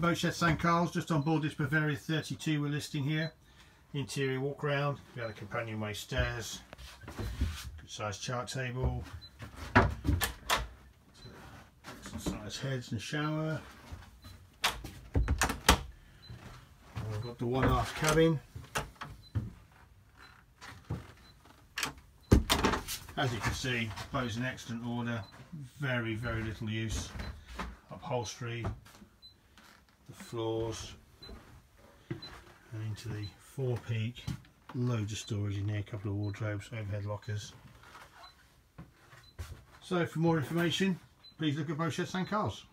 Boat Shed Sant Carles, just on board this Bavaria 32 we're listing here. Interior walk around, we have a companionway stairs, good sized chart table, size heads and shower. And we've got the one aft cabin. As you can see, boat's in excellent order, very very little use. Upholstery, the floors and into the four peak loads of storage in here a couple of wardrobes overhead lockers. So for more information please look at Boat Shed Sant Carles